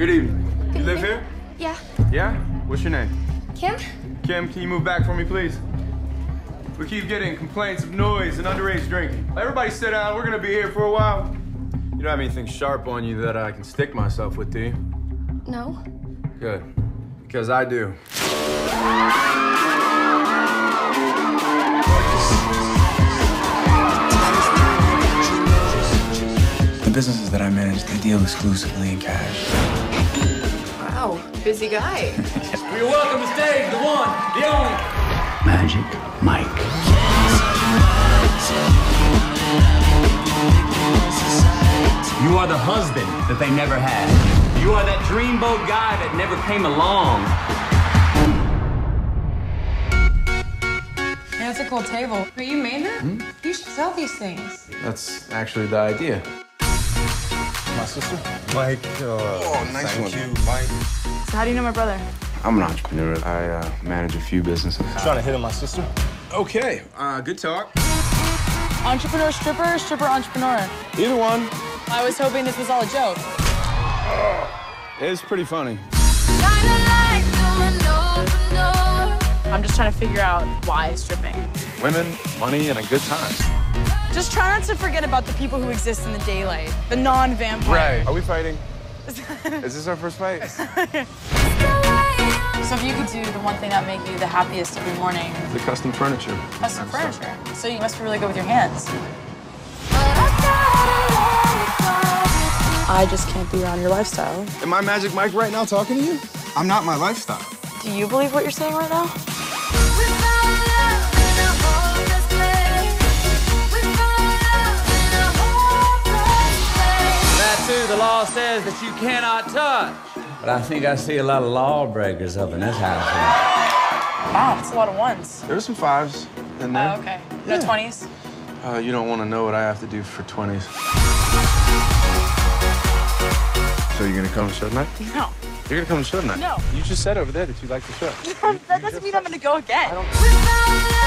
Good evening. You live here? Yeah. Yeah? What's your name? Kim? Kim, can you move back for me, please? We keep getting complaints of noise and underage drinking. Everybody sit down. We're gonna be here for a while. You don't have anything sharp on you that I can stick myself with, do you? No. Good. Because I do. The businesses that I manage, they deal exclusively in cash. Wow, busy guy. We are welcome to stage the one, the only. Magic Mike. You are the husband that they never had. You are that dreamboat guy that never came along. Yeah, that's a cool table. But you made that? Hmm? You should sell these things. That's actually the idea. My sister? Mike, oh, nice one. Mike. So how do you know my brother? I'm an entrepreneur. I uh, manage a few businesses. I'm Trying to hit on my sister? Okay, uh, good talk. Entrepreneur stripper, stripper entrepreneur. Either one. I was hoping this was all a joke. It's pretty funny. I'm just trying to figure out why stripping. Women, money, and a good time. Just try not to forget about the people who exist in the daylight, the non-vampire. Right. Are we fighting? Is this our first fight? So if you could do the one thing that make you the happiest every morning, The custom furniture. custom furniture. So you must be really good with your hands. I just can't be around your lifestyle. Am I Magic Mike right now talking to you? I'm not my lifestyle. Do you believe what you're saying right now? Law says that you cannot touch. But I think I see a lot of lawbreakers up in this house. Wow, that's a lot of ones. There's some fives in there. Oh, okay. No 20s? Uh, you don't want to know what I have to do for 20s. So you're gonna come to show tonight? No. You're gonna come to show tonight? No. You just said over there that you like the show. that doesn't mean I'm gonna go again. Without love,